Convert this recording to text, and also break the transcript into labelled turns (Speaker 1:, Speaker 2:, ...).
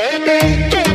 Speaker 1: Baby,